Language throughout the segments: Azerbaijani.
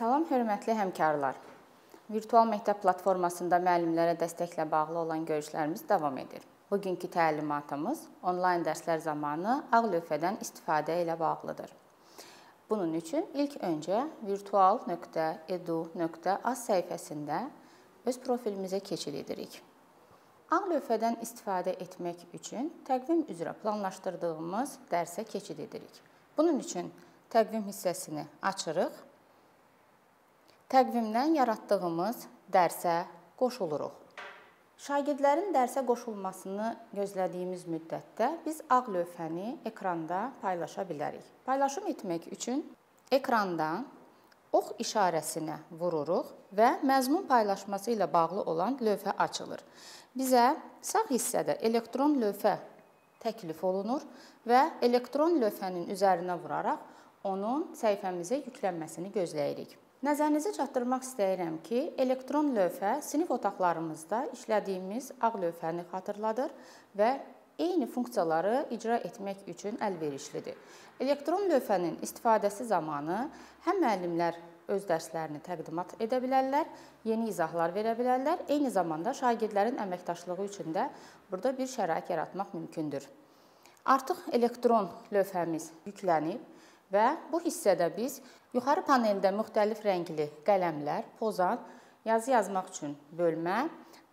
Salam hörmətli həmkarlar. Virtual məktəb platformasında müəllimlərə dəstəklə bağlı olan görüşlərimiz davam edir. Bugünkü təlimatımız onlayn dərslər zamanı ağ lövhədən istifadə ilə bağlıdır. Bunun üçün ilk öncə virtual.edu.az səhifəsində öz profilimizə keçid edirik. Ağ lövhədən istifadə etmək üçün təqvim üzrə planlaşdırdığımız dərsə keçid edirik. Bunun üçün təqvim hissəsini açırıq təqvimdən yaratdığımız dərsə qoşuluruq. Şagirdlərin dərsə qoşulmasını gözlədiyimiz müddətdə biz ağ lövhəni ekranda paylaşa bilərik. Paylaşım etmək üçün ekranda ox işarəsinə vururuq və məzmun paylaşması ilə bağlı olan lövhə açılır. Bizə sağ hissədə elektron lövhə təklif olunur və elektron lövhənin üzərinə vuraraq onun səhifəmizə yüklənməsini gözləyirik. Nəzərinizə çatdırmaq istəyirəm ki, elektron lövhə sinif otaqlarımızda işlədiyimiz ağ lövhəni xatırladır və eyni funksiyaları icra etmək üçün əlverişlidir. Elektron lövhənin istifadəsi zamanı həm müəllimlər öz dərslərini təqdimat edə bilərlər, yeni izahlar verə bilərlər, eyni zamanda şagirdlərin əməkdaşlığı üçün də burada bir şərait yaratmaq mümkündür. Artıq elektron lövhəmiz yüklənib və bu hissədə biz yuxarı paneldə müxtəlif rəngli qələmlər, pozan, yazı yazmaq üçün bölmə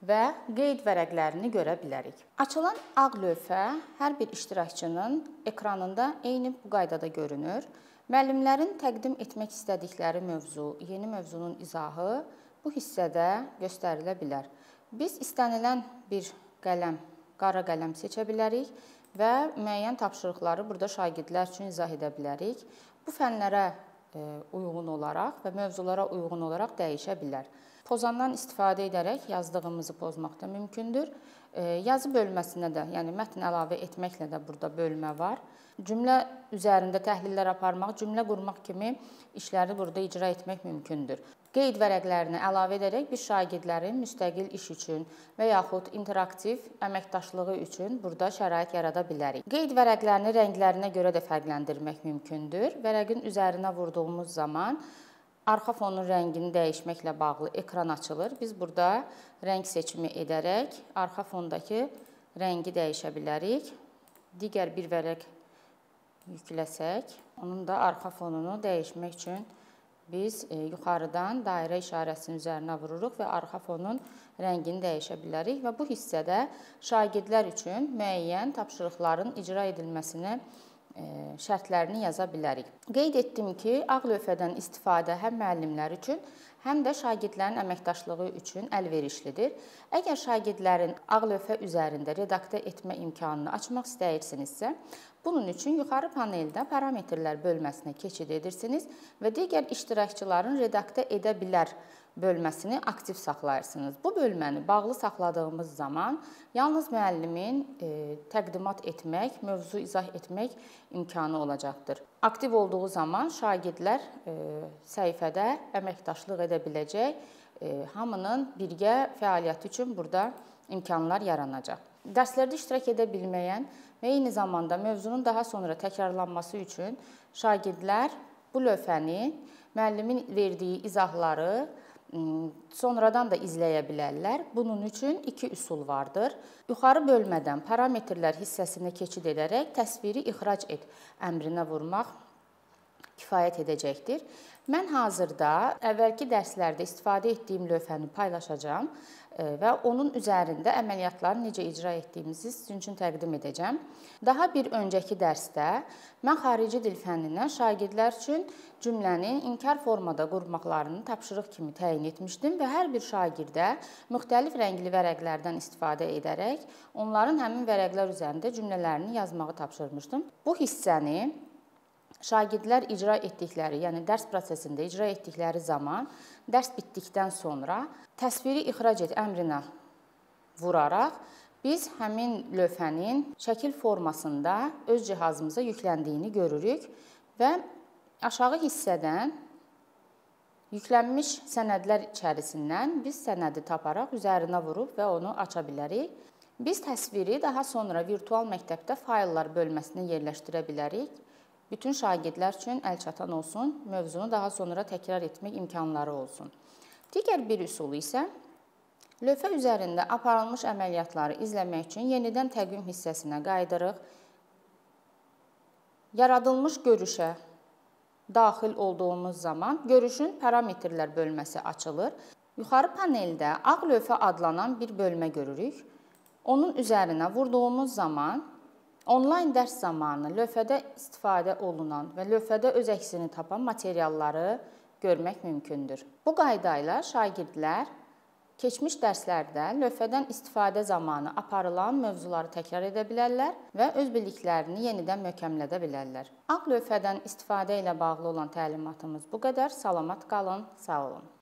və qeyd vərəqlərini görə bilərik. Açılan ağ lövhə hər bir iştirakçının ekranında eyni bu qaydada görünür. Müəllimlərin təqdim etmək istədikləri mövzu, yeni mövzunun izahı bu hissədə göstərilə bilər. Biz istənilən bir qələm, qara qələm seçə bilərik və müəyyən tapşırıqları burada şagirdlər üçün izah edə bilərik. Bu fənlərə uyğun olaraq və mövzulara uyğun olaraq dəyişə bilər. Pozandan istifadə edərək yazdığımızı pozmaq da mümkündür. E, yazı bölməsinə də, yəni mətn əlavə etməklə də burada bölmə var. Cümlə üzərində təhlillər aparmaq, cümlə qurmaq kimi işləri burada icra etmək mümkündür. Qeyd vərəqlərini əlavə edərək biz şagirdlərin müstəqil iş üçün və yaxud interaktiv əməkdaşlığı üçün burada şərait yarada bilərik. Qeyd vərəqlərini rənglərinə görə də fərqləndirmək mümkündür. Vərəqin üzərinə vurduğumuz zaman arxa fonun rəngini dəyişməklə bağlı ekran açılır. Biz burada rəng seçimi edərək arxa fondakı rəngi dəyişə bilərik. Digər bir vərəq yükləsək, onun da arxa fonunu dəyişmək üçün biz e, yuxarıdan dairə işarəsinin üzərinə vururuq və arxa fonun rəngini dəyişə bilərik və bu hissədə şagirdlər üçün müəyyən tapşırıqların icra edilməsini e, şərtlərini yaza bilərik. Qeyd etdim ki, ağ lövhədən istifadə həm müəllimlər üçün, həm də şagirdlərin əməkdaşlığı üçün əlverişlidir. Əgər şagirdlərin ağ lövhə üzərində redaktə etmə imkanını açmaq istəyirsinizsə, Bunun üçün yuxarı paneldə parametrlər bölməsinə keçid edirsiniz və digər iştirakçıların redaktə edə bilər bölməsini aktiv saxlayırsınız. Bu bölməni bağlı saxladığımız zaman yalnız müəllimin e, təqdimat etmək, mövzu izah etmək imkanı olacaqdır. Aktiv olduğu zaman şagirdlər e, səhifədə əməkdaşlıq edə biləcək, e, hamının birgə fəaliyyəti üçün burada imkanlar yaranacaq. Dərslərdə iştirak edə bilməyən və eyni zamanda mövzunun daha sonra təkrarlanması üçün şagirdlər bu lövhəni müəllimin verdiyi izahları sonradan da izləyə bilərlər. Bunun üçün iki üsul vardır. Yuxarı bölmədən parametrlər hissəsinə keçid edərək təsviri ixrac et əmrinə vurmaq kifayət edəcəkdir. Mən hazırda əvvəlki dərslərdə istifadə etdiyim lövhəni paylaşacağam və onun üzərində əməliyyatları necə icra etdiyimizi sizin üçün təqdim edəcəm. Daha bir öncəki dərsdə mən xarici dil fənnindən şagirdlər üçün cümləni inkar formada qurmaqlarını tapşırıq kimi təyin etmişdim və hər bir şagirdə müxtəlif rəngli vərəqlərdən istifadə edərək onların həmin vərəqlər üzərində cümlələrini yazmağı tapşırmışdım. Bu hissəni şagirdlər icra etdikləri, yəni dərs prosesində icra etdikləri zaman dərs bitdikdən sonra təsviri ixrac et əmrinə vuraraq biz həmin lövhənin şəkil formasında öz cihazımıza yükləndiyini görürük və aşağı hissədən yüklənmiş sənədlər içərisindən biz sənədi taparaq üzərinə vurub və onu aça bilərik. Biz təsviri daha sonra virtual məktəbdə fayllar bölməsinə yerləşdirə bilərik bütün şagirdlər üçün əlçatan olsun, mövzunu daha sonra təkrar etmək imkanları olsun. Digər bir üsul isə lövhə üzərində aparılmış əməliyyatları izləmək üçün yenidən təqvim hissəsinə qayıdırıq. Yaradılmış görüşə daxil olduğumuz zaman görüşün parametrlər bölməsi açılır. Yuxarı paneldə ağ lövhə adlanan bir bölmə görürük. Onun üzərinə vurduğumuz zaman onlayn dərs zamanı lövhədə istifadə olunan və lövhədə öz əksini tapan materialları görmək mümkündür. Bu qayda ilə şagirdlər keçmiş dərslərdə lövhədən istifadə zamanı aparılan mövzuları təkrar edə bilərlər və öz biliklərini yenidən möhkəmlədə bilərlər. Ağ lövhədən istifadə ilə bağlı olan təlimatımız bu qədər. Salamat qalın, sağ olun.